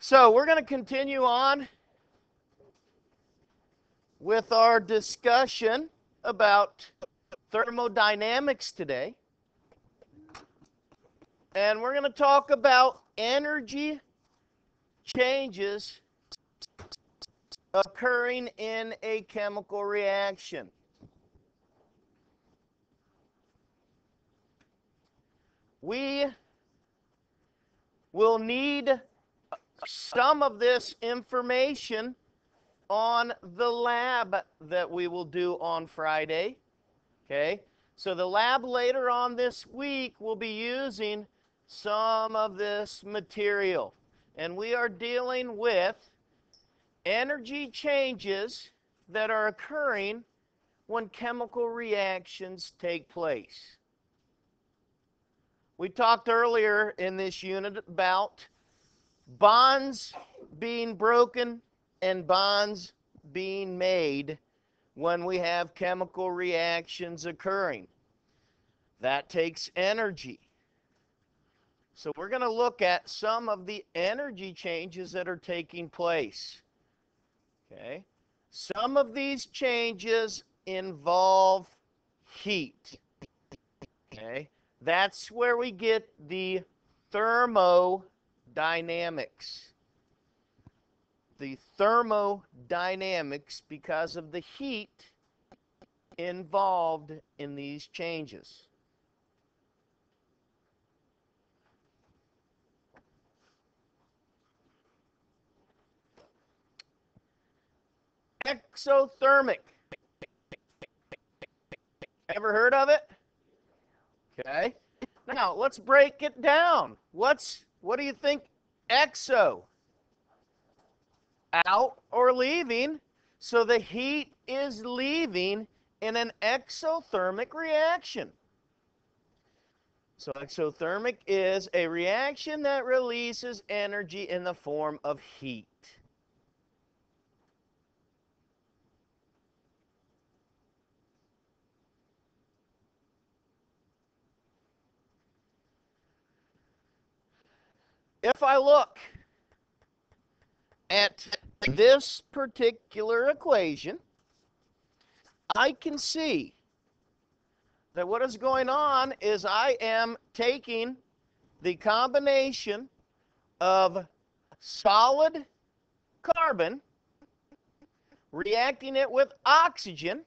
So we're going to continue on with our discussion about thermodynamics today. And we're going to talk about energy changes occurring in a chemical reaction. We will need some of this information on the lab that we will do on Friday. Okay, so the lab later on this week will be using some of this material. And we are dealing with energy changes that are occurring when chemical reactions take place. We talked earlier in this unit about bonds being broken and bonds being made when we have chemical reactions occurring. That takes energy. So we're going to look at some of the energy changes that are taking place. Okay? Some of these changes involve heat. Okay? That's where we get the thermodynamics. The thermodynamics because of the heat involved in these changes. Exothermic. Ever heard of it? Okay. Now, let's break it down. What's what do you think exo? Out or leaving. So the heat is leaving in an exothermic reaction. So exothermic is a reaction that releases energy in the form of heat. If I look at this particular equation, I can see that what is going on is I am taking the combination of solid carbon, reacting it with oxygen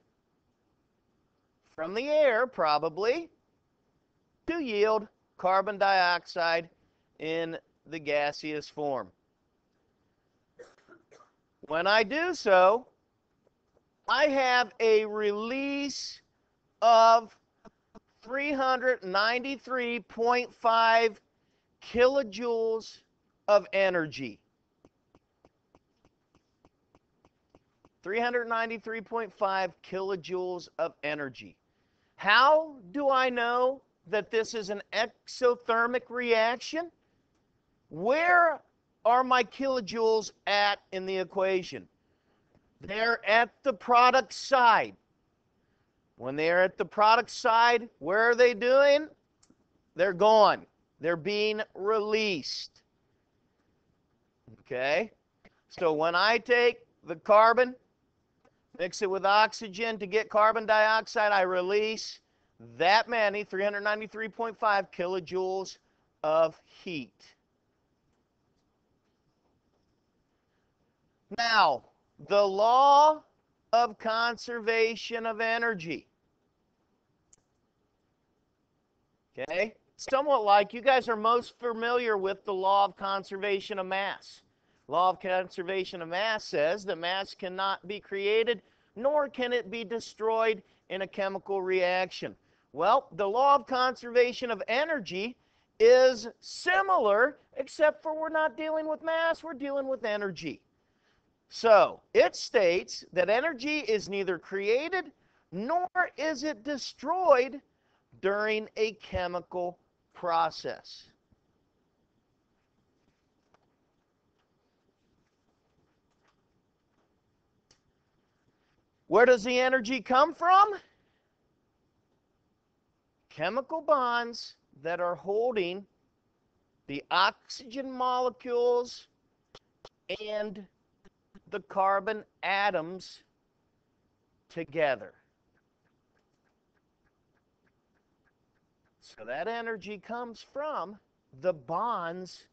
from the air, probably, to yield carbon dioxide in the gaseous form. When I do so, I have a release of 393.5 kilojoules of energy. 393.5 kilojoules of energy. How do I know that this is an exothermic reaction? Where are my kilojoules at in the equation? They're at the product side. When they're at the product side, where are they doing? They're gone. They're being released. Okay? So when I take the carbon, mix it with oxygen to get carbon dioxide, I release that many, 393.5 kilojoules of heat. Now, the law of conservation of energy. Okay? Somewhat like you guys are most familiar with the law of conservation of mass. Law of conservation of mass says that mass cannot be created nor can it be destroyed in a chemical reaction. Well, the law of conservation of energy is similar, except for we're not dealing with mass, we're dealing with energy. So it states that energy is neither created nor is it destroyed during a chemical process. Where does the energy come from? Chemical bonds that are holding the oxygen molecules and the carbon atoms together. So that energy comes from the bonds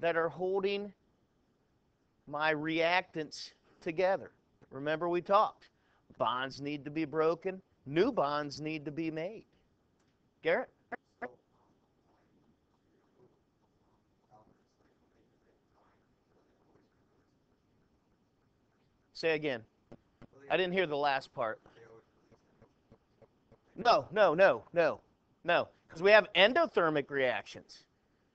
that are holding my reactants together. Remember, we talked. Bonds need to be broken, new bonds need to be made. Garrett? Say again. I didn't hear the last part. No, no, no, no, no. Because we have endothermic reactions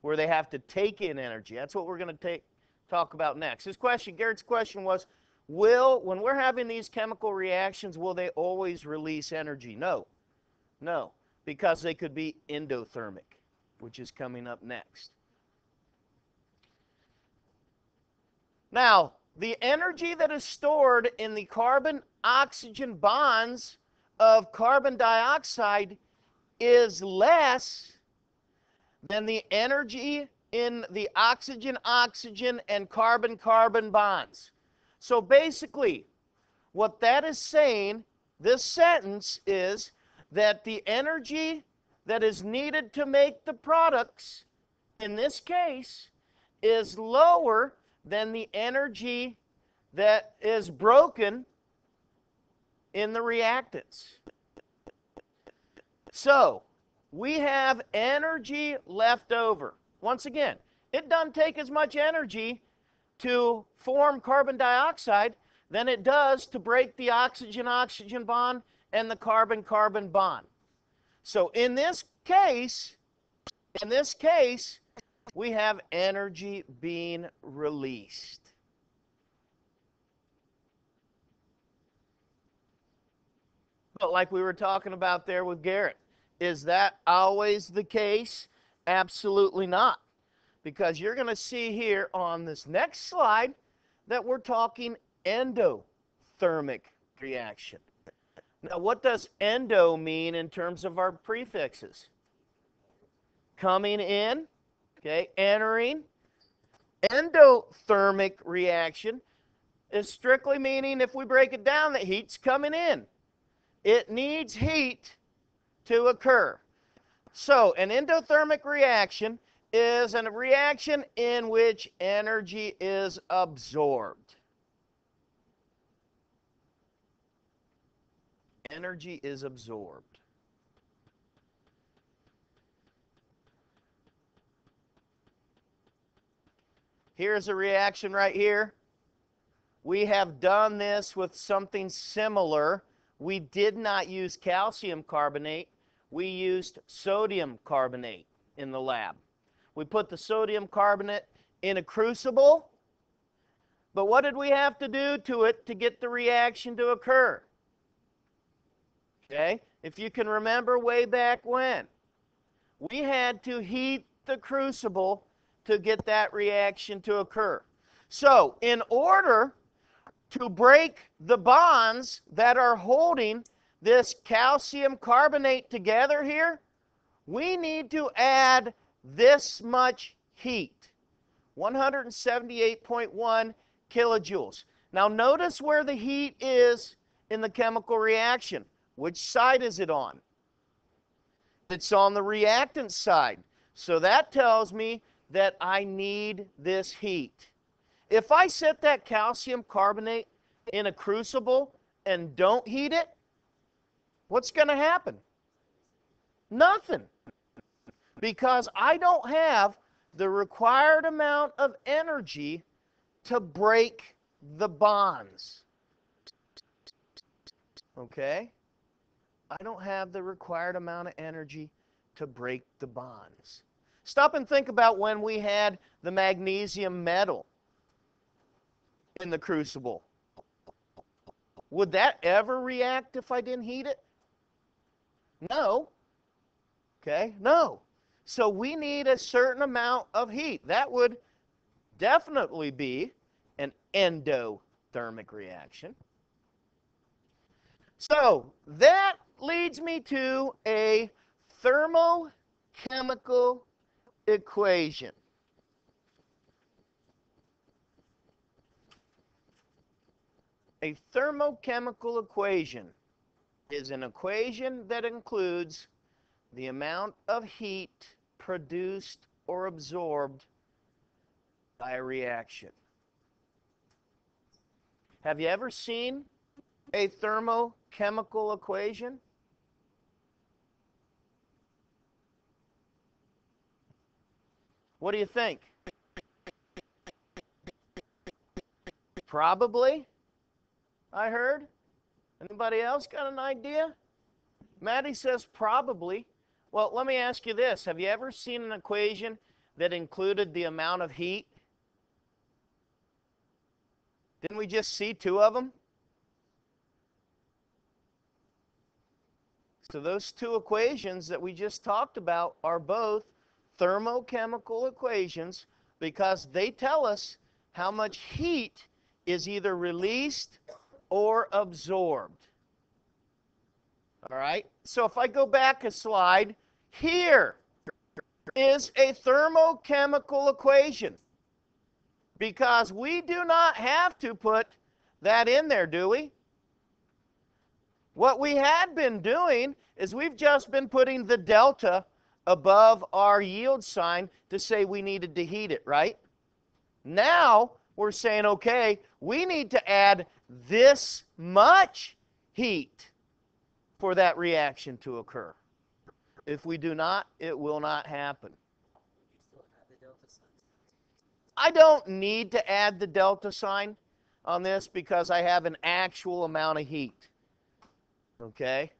where they have to take in energy. That's what we're going to take talk about next. His question, Garrett's question was, will when we're having these chemical reactions, will they always release energy? No. No, because they could be endothermic, which is coming up next. Now, the energy that is stored in the carbon oxygen bonds of carbon dioxide is less than the energy in the oxygen oxygen and carbon carbon bonds. So basically, what that is saying, this sentence is that the energy that is needed to make the products, in this case, is lower than the energy that is broken in the reactants. So, we have energy left over. Once again, it doesn't take as much energy to form carbon dioxide than it does to break the oxygen-oxygen bond and the carbon-carbon bond. So in this case, in this case, we have energy being released. But like we were talking about there with Garrett, is that always the case? Absolutely not. Because you're going to see here on this next slide that we're talking endothermic reaction. Now, what does endo mean in terms of our prefixes? Coming in, okay, entering. Endothermic reaction is strictly meaning, if we break it down, that heat's coming in. It needs heat to occur. So, an endothermic reaction is a reaction in which energy is absorbed. Energy is absorbed. Here's a reaction right here. We have done this with something similar. We did not use calcium carbonate. We used sodium carbonate in the lab. We put the sodium carbonate in a crucible. But what did we have to do to it to get the reaction to occur? Okay? If you can remember way back when, we had to heat the crucible to get that reaction to occur. So, in order to break the bonds that are holding this calcium carbonate together here, we need to add this much heat 178.1 kilojoules. Now, notice where the heat is in the chemical reaction. Which side is it on? It's on the reactant side. So that tells me that I need this heat. If I set that calcium carbonate in a crucible and don't heat it, what's going to happen? Nothing. Because I don't have the required amount of energy to break the bonds. Okay? I don't have the required amount of energy to break the bonds. Stop and think about when we had the magnesium metal in the crucible. Would that ever react if I didn't heat it? No. Okay? No. So we need a certain amount of heat. That would definitely be an endothermic reaction. So that leads me to a thermochemical equation. A thermochemical equation is an equation that includes the amount of heat produced or absorbed by a reaction. Have you ever seen a thermochemical equation? What do you think? Probably, I heard. Anybody else got an idea? Maddie says probably. Well, let me ask you this. Have you ever seen an equation that included the amount of heat? Didn't we just see two of them? So those two equations that we just talked about are both thermochemical equations because they tell us how much heat is either released or absorbed. All right? So if I go back a slide, here is a thermochemical equation because we do not have to put that in there, do we? What we had been doing is we've just been putting the delta above our yield sign to say we needed to heat it, right? Now we're saying, okay, we need to add this much heat for that reaction to occur. If we do not, it will not happen. I don't need to add the delta sign on this because I have an actual amount of heat. Okay?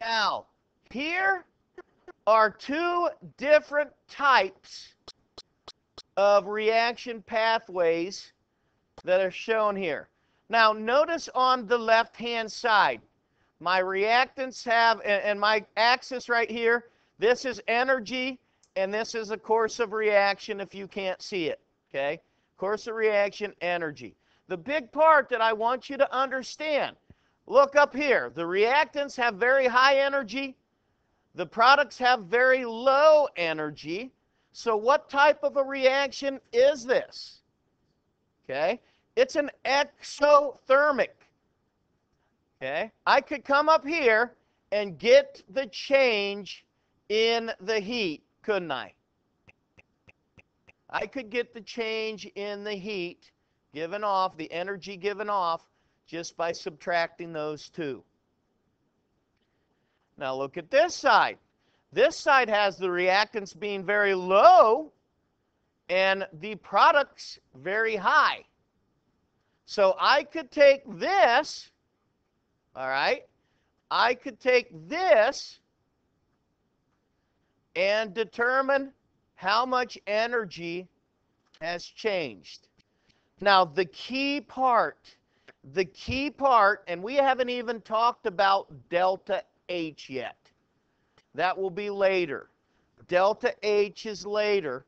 Now, here are two different types of reaction pathways that are shown here. Now, notice on the left-hand side, my reactants have, and my axis right here, this is energy, and this is a course of reaction if you can't see it, okay? Course of reaction, energy. The big part that I want you to understand Look up here. The reactants have very high energy. The products have very low energy. So what type of a reaction is this? Okay. It's an exothermic. Okay. I could come up here and get the change in the heat, couldn't I? I could get the change in the heat given off, the energy given off just by subtracting those two. Now look at this side. This side has the reactants being very low and the products very high. So I could take this, all right, I could take this and determine how much energy has changed. Now, the key part the key part, and we haven't even talked about delta H yet. That will be later. Delta H is later.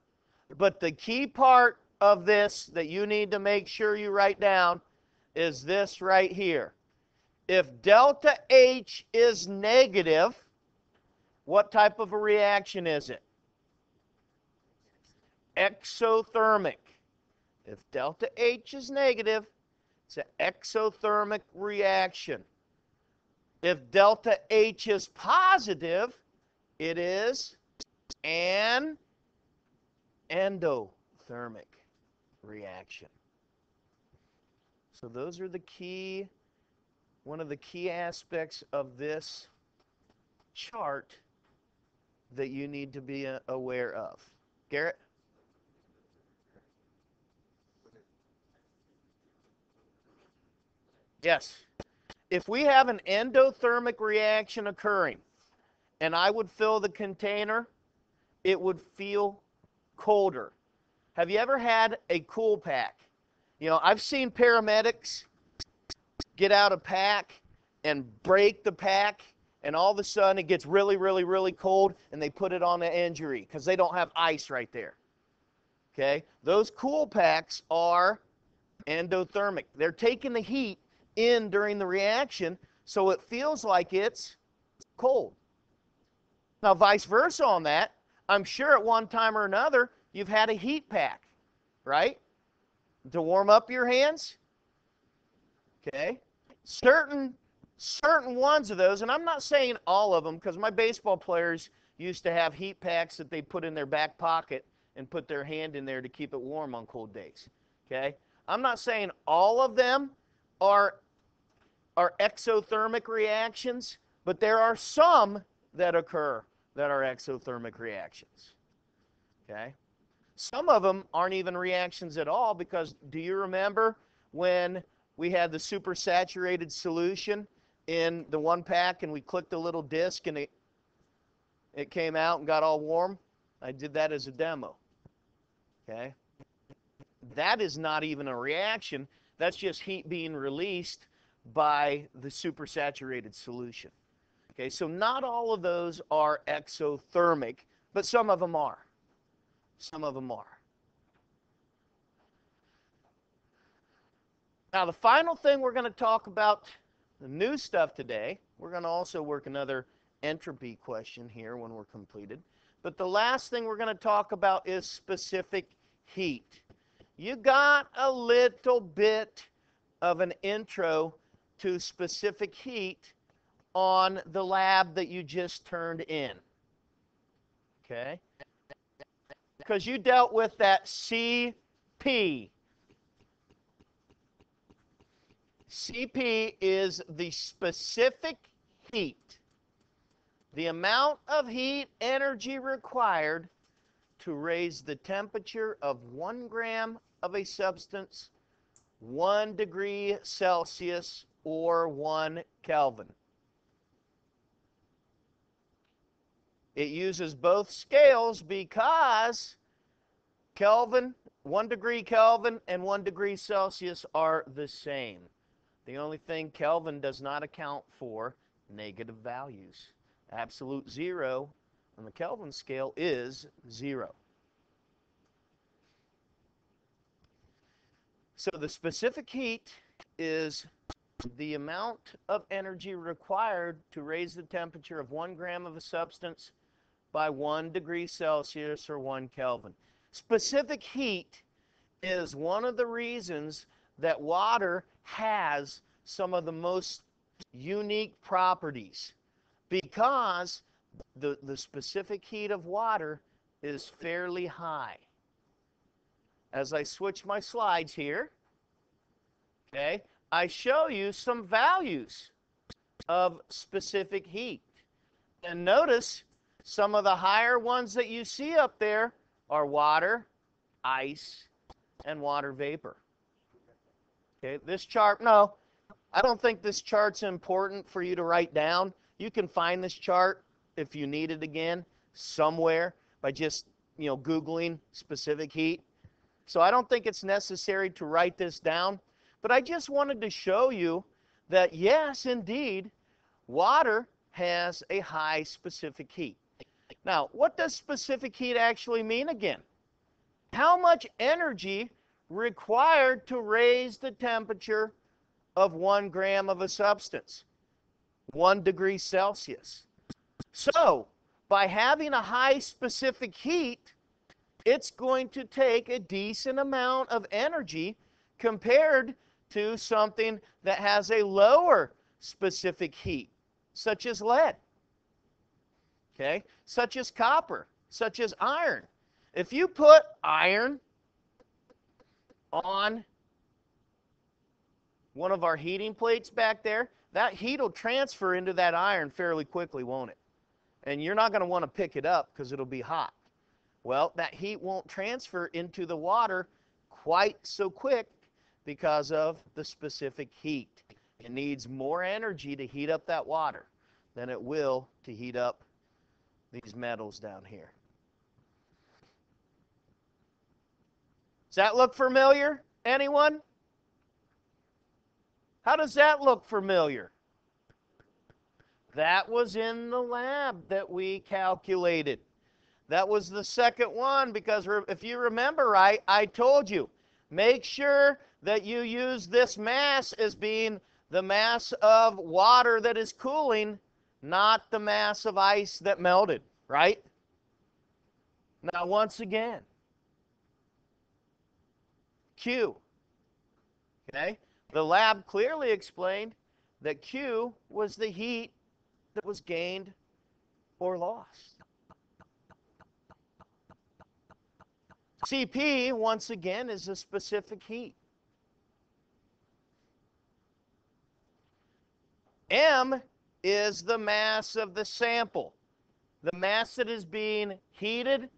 But the key part of this that you need to make sure you write down is this right here. If delta H is negative, what type of a reaction is it? Exothermic. If delta H is negative, it's an exothermic reaction. If delta H is positive, it is an endothermic reaction. So those are the key, one of the key aspects of this chart that you need to be aware of. Garrett? Yes. If we have an endothermic reaction occurring and I would fill the container, it would feel colder. Have you ever had a cool pack? You know, I've seen paramedics get out a pack and break the pack, and all of a sudden it gets really, really, really cold, and they put it on the injury because they don't have ice right there. Okay? Those cool packs are endothermic. They're taking the heat in during the reaction, so it feels like it's cold. Now, vice versa on that, I'm sure at one time or another you've had a heat pack, right? to warm up your hands. Okay? Certain certain ones of those, and I'm not saying all of them because my baseball players used to have heat packs that they put in their back pocket and put their hand in there to keep it warm on cold days. Okay? I'm not saying all of them are are exothermic reactions, but there are some that occur that are exothermic reactions. Okay? Some of them aren't even reactions at all because do you remember when we had the supersaturated solution in the one pack and we clicked a little disc and it it came out and got all warm? I did that as a demo. Okay? That is not even a reaction. That's just heat being released by the supersaturated solution. Okay, so not all of those are exothermic, but some of them are. Some of them are. Now, the final thing we're going to talk about, the new stuff today, we're going to also work another entropy question here when we're completed. But the last thing we're going to talk about is specific heat. You got a little bit of an intro to specific heat on the lab that you just turned in. Okay? Because you dealt with that CP. CP is the specific heat, the amount of heat energy required to raise the temperature of one gram of a substance one degree Celsius or one Kelvin. It uses both scales because Kelvin, one degree Kelvin and one degree Celsius are the same. The only thing Kelvin does not account for negative values. Absolute zero on the Kelvin scale is zero. So the specific heat is the amount of energy required to raise the temperature of one gram of a substance by one degree Celsius or one Kelvin. Specific heat is one of the reasons that water has some of the most unique properties because the, the specific heat of water is fairly high. As I switch my slides here, okay, I show you some values of specific heat. And notice some of the higher ones that you see up there are water, ice, and water vapor. Okay, this chart, no, I don't think this chart's important for you to write down. You can find this chart if you need it again somewhere by just, you know, Googling specific heat. So I don't think it's necessary to write this down, but I just wanted to show you that yes, indeed, water has a high specific heat. Now, what does specific heat actually mean again? How much energy required to raise the temperature of one gram of a substance? One degree Celsius. So, by having a high specific heat, it's going to take a decent amount of energy compared to something that has a lower specific heat, such as lead okay, such as copper, such as iron. If you put iron on one of our heating plates back there, that heat will transfer into that iron fairly quickly, won't it? And you're not going to want to pick it up because it'll be hot. Well, that heat won't transfer into the water quite so quick because of the specific heat. It needs more energy to heat up that water than it will to heat up these metals down here. Does that look familiar? Anyone? How does that look familiar? That was in the lab that we calculated. That was the second one because if you remember right, I told you, make sure that you use this mass as being the mass of water that is cooling not the mass of ice that melted, right? Now, once again, Q, Okay? The lab clearly explained that Q was the heat that was gained or lost. CP, once again, is a specific heat. M is the mass of the sample, the mass that is being heated,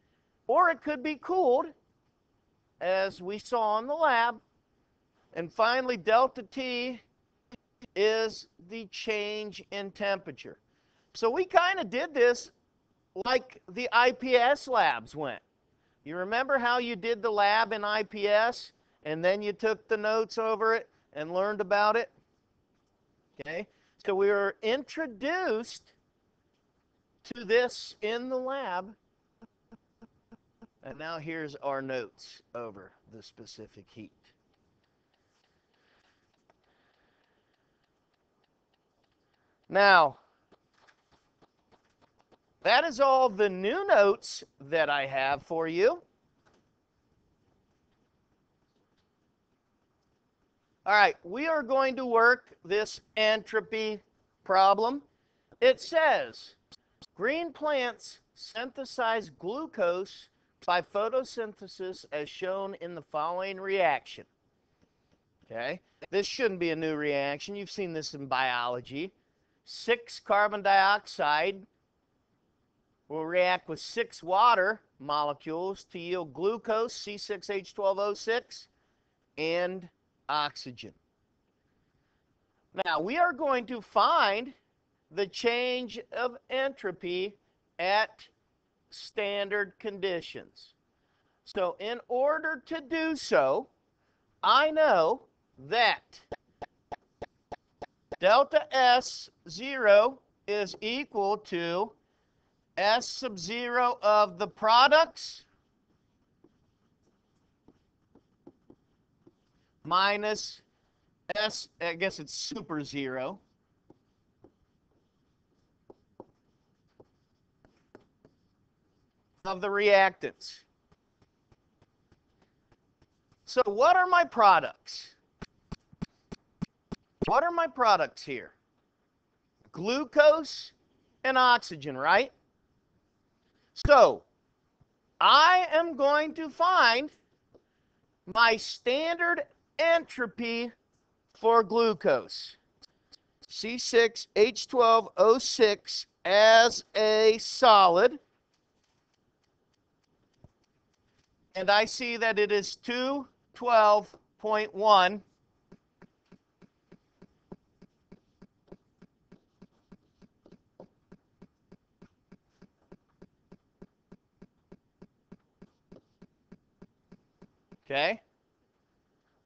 or it could be cooled, as we saw in the lab. And finally, delta T is the change in temperature. So we kind of did this like the IPS labs went. You remember how you did the lab in IPS and then you took the notes over it and learned about it? Okay? So we were introduced to this in the lab. And now here's our notes over the specific heat. Now, that is all the new notes that I have for you. All right, we are going to work this entropy problem. It says green plants synthesize glucose by photosynthesis as shown in the following reaction. Okay, this shouldn't be a new reaction. You've seen this in biology. Six carbon dioxide will react with six water molecules to yield glucose, C6H12O6, and oxygen. Now, we are going to find the change of entropy at standard conditions. So, in order to do so, I know that delta S 0 is equal to S sub 0 of the products minus S, I guess it's super 0. of the reactants. So what are my products? What are my products here? Glucose and oxygen, right? So, I am going to find my standard entropy for glucose. C6H12O6 as a solid. And I see that it is 212.1 Okay?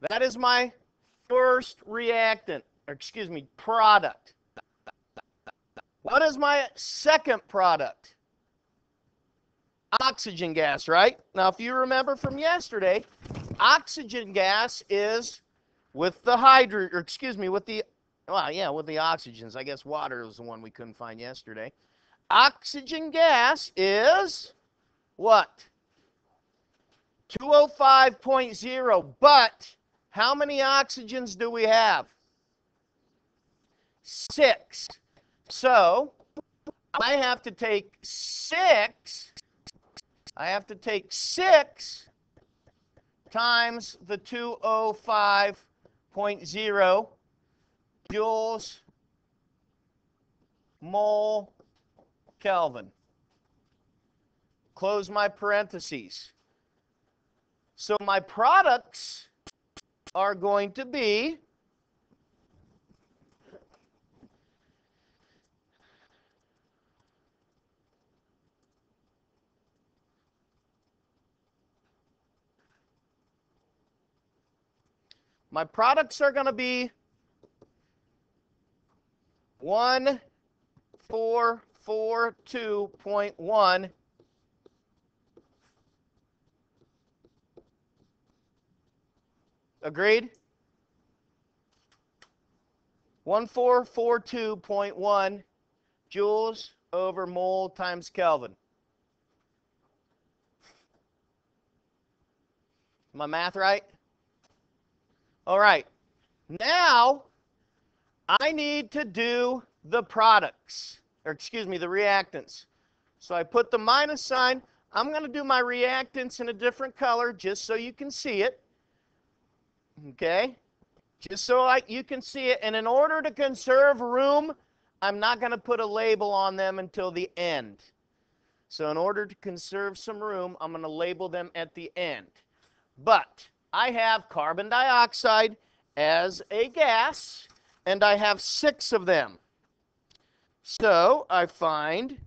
That is my first reactant, or excuse me, product. What is my second product? Oxygen gas, right? Now, if you remember from yesterday, oxygen gas is with the hydro, or excuse me, with the, well, yeah, with the oxygens. I guess water was the one we couldn't find yesterday. Oxygen gas is what? 205.0, but how many oxygens do we have? Six. So I have to take six, I have to take six times the 205.0 joules mole Kelvin. Close my parentheses. So my products are going to be My products are going to be 1442.1 Agreed? 1442.1 joules over mole times Kelvin. My math right? All right. Now, I need to do the products, or excuse me, the reactants. So I put the minus sign. I'm going to do my reactants in a different color just so you can see it. Okay? Just so I, you can see it. And in order to conserve room, I'm not going to put a label on them until the end. So in order to conserve some room, I'm going to label them at the end. But I have carbon dioxide as a gas, and I have six of them. So I find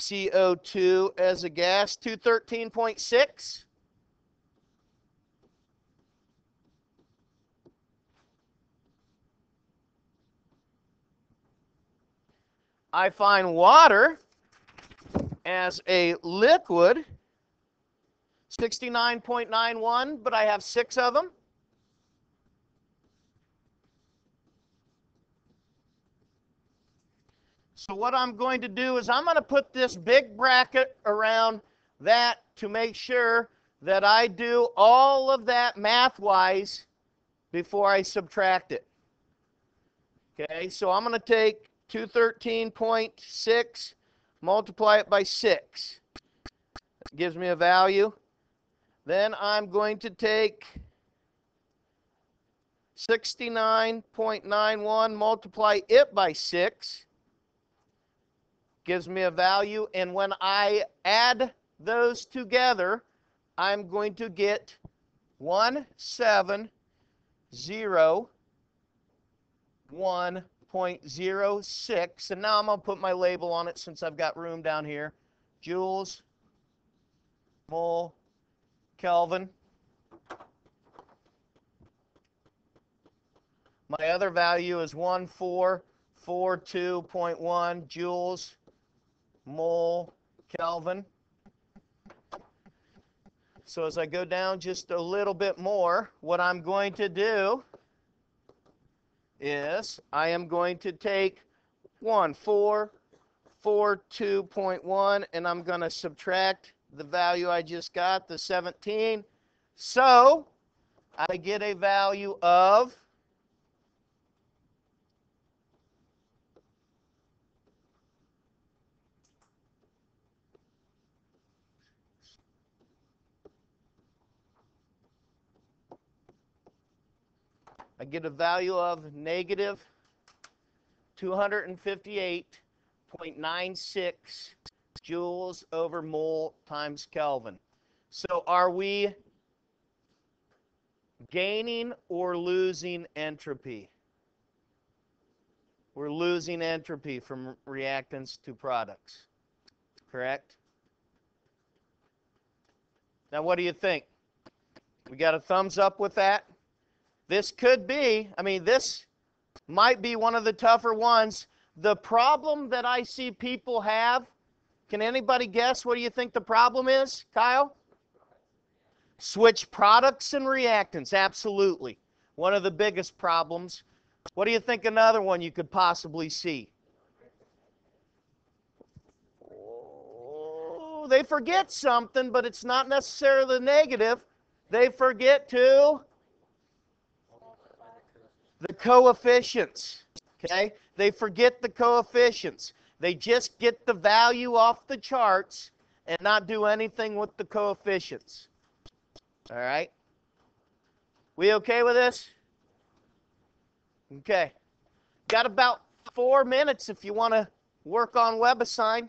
CO2 as a gas, 213.6. I find water as a liquid, 69.91, but I have six of them. So what I'm going to do is I'm going to put this big bracket around that to make sure that I do all of that math-wise before I subtract it. Okay, so I'm going to take 213.6, multiply it by 6. That gives me a value. Then I'm going to take 69.91, multiply it by 6. Gives me a value. And when I add those together, I'm going to get 170 0.06. And now I'm going to put my label on it since I've got room down here. Joules, mole, Kelvin. My other value is 1442.1 joules, mole, Kelvin. So as I go down just a little bit more, what I'm going to do is I am going to take 1, 4, 4, 2.1, and I'm going to subtract the value I just got, the 17. So I get a value of I get a value of negative 258.96 joules over mole times Kelvin. So are we gaining or losing entropy? We're losing entropy from reactants to products, correct? Now, what do you think? We got a thumbs up with that? This could be, I mean, this might be one of the tougher ones. The problem that I see people have, can anybody guess what do you think the problem is, Kyle? Switch products and reactants, absolutely. One of the biggest problems. What do you think another one you could possibly see? Oh, they forget something, but it's not necessarily negative. They forget to the coefficients. Okay? They forget the coefficients. They just get the value off the charts and not do anything with the coefficients. All right? We okay with this? Okay. Got about four minutes if you want to work on WebAssign.